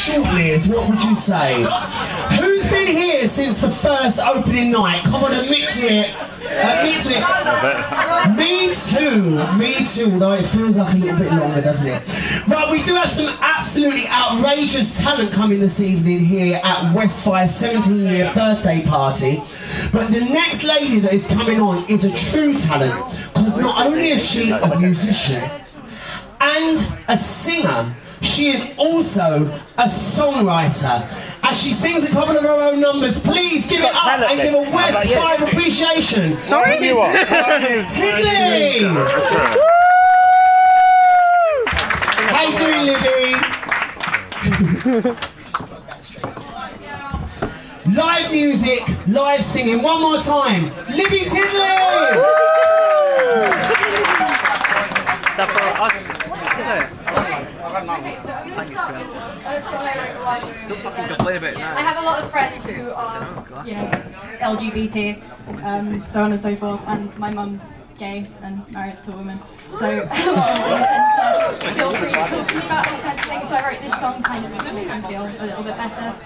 shortlists, what would you say? Who's been here since the first opening night? Come on, admit to it. Admit to it. Me too. Me too. Although it feels like a little bit longer, doesn't it? Right, we do have some absolutely outrageous talent coming this evening here at West Five's 17 year birthday party. But the next lady that is coming on is a true talent because not only is she a musician and a singer, she is also a songwriter. As she sings a couple of her own numbers, please give it up and give a West Five appreciation. Sorry, Miss Tiddly! How you doing, Libby? live music, live singing. One more time. Libby Tiddly! Is that for us? Is it? Okay, so I'm going to start with a solo Don't fucking go play a bit now. I have a lot of friends who are, you know, LGBT, um, so on and so forth, and my mum's gay and married to a woman. So um, I tend to feel free to talk to me about those kinds of things. So I wrote this song kind of just to make them feel a little bit better.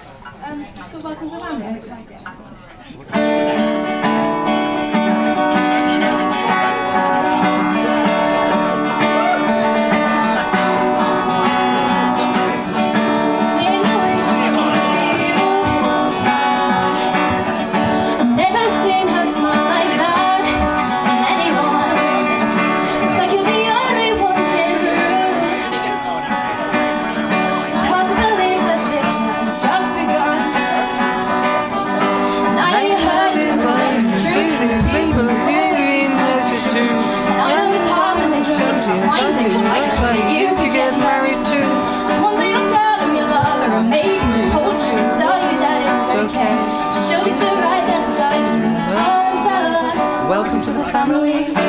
Um, it's called Welcome to the family.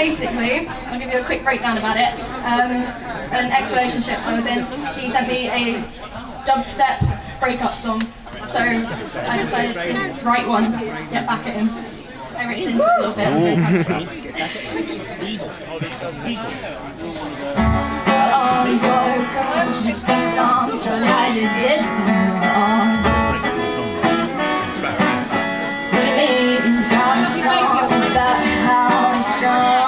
Basically, I'll give you a quick breakdown about it. Um, an ex-relationship I was in, he sent me a dubstep breakup song. So I decided to write one, get back at him. I wrote into it a little bit. All your girls, you've got songs that I did wrong. But it made me write a song about how I'm strong.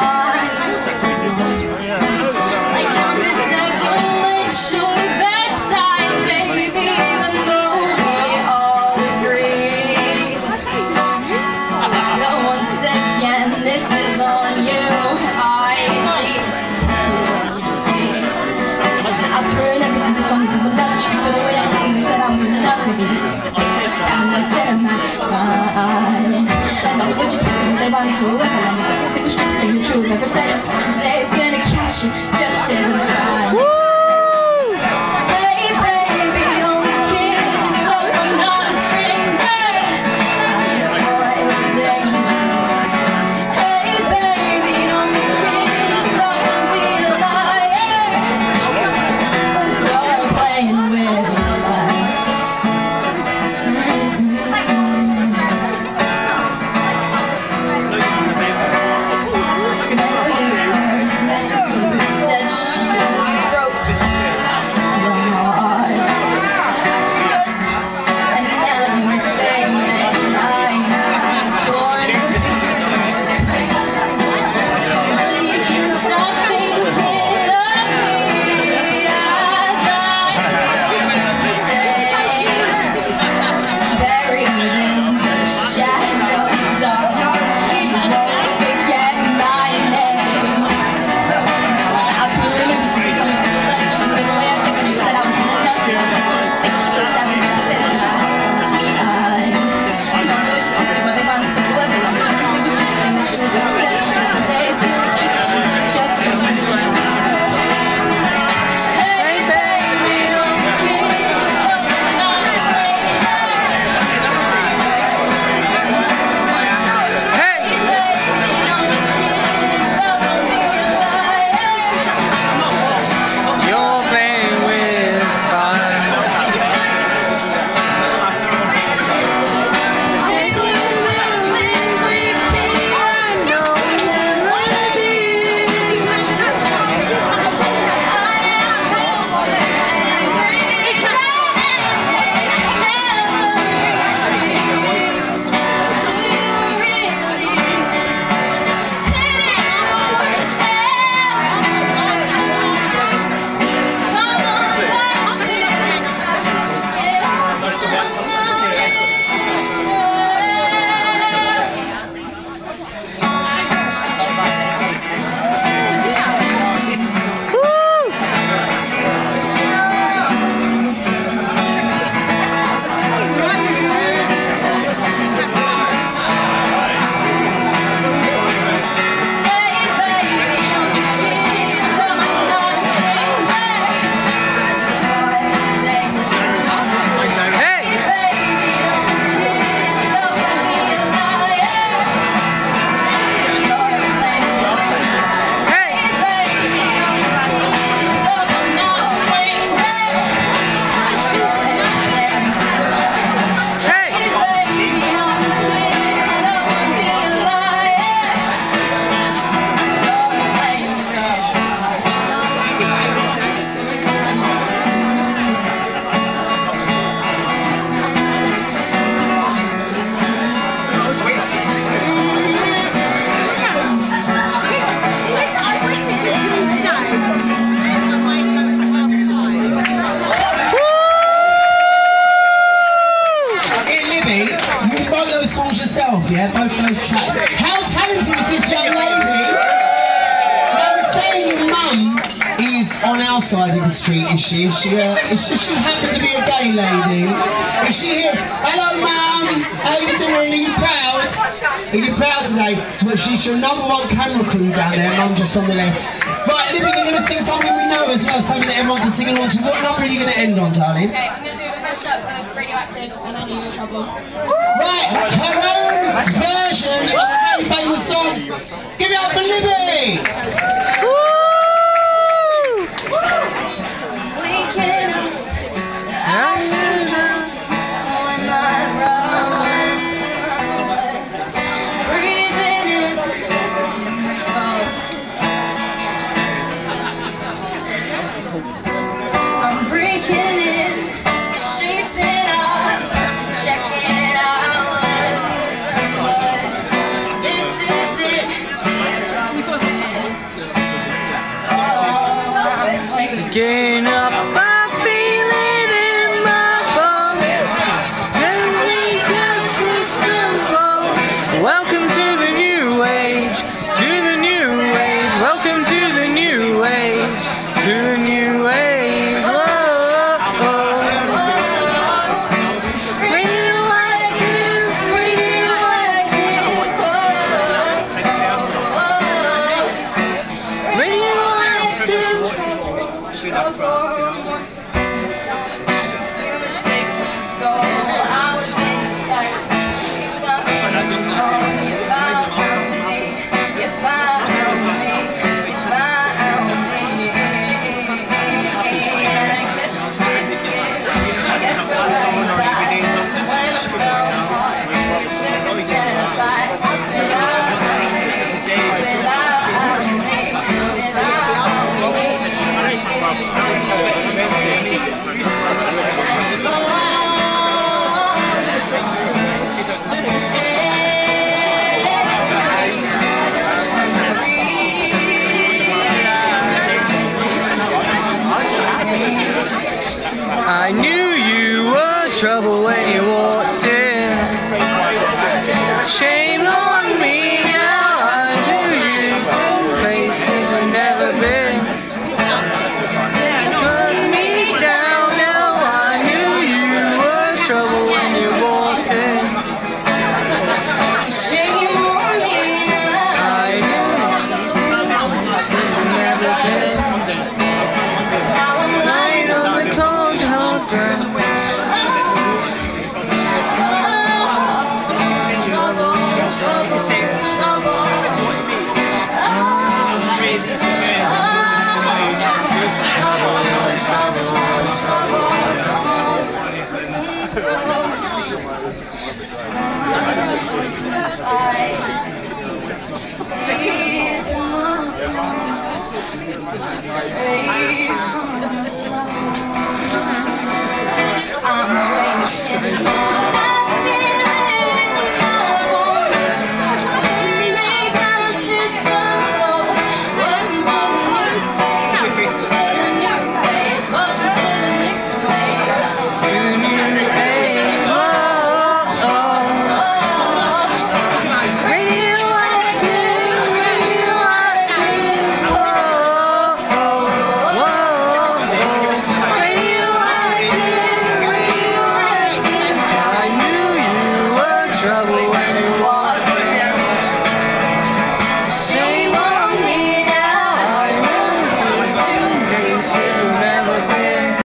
Stand up there my spine And all the witches twisting they run into a web along the every single street thing that you've ever said Today's gonna catch you just in time on our side of the street, is she? Is she, uh, is she, she happen to be a gay lady? Is she here? Hello, mum. How you doing? Are you proud? Are you proud today? Well, she's your number one camera crew down there, mum, just on the left. Right, Libby, you're going to sing something we know as well, something that everyone can sing along to. What number are you going to end on, darling? Okay, I'm gonna do the first up of Radioactive and I knew you were trouble. Right, her I'm I'm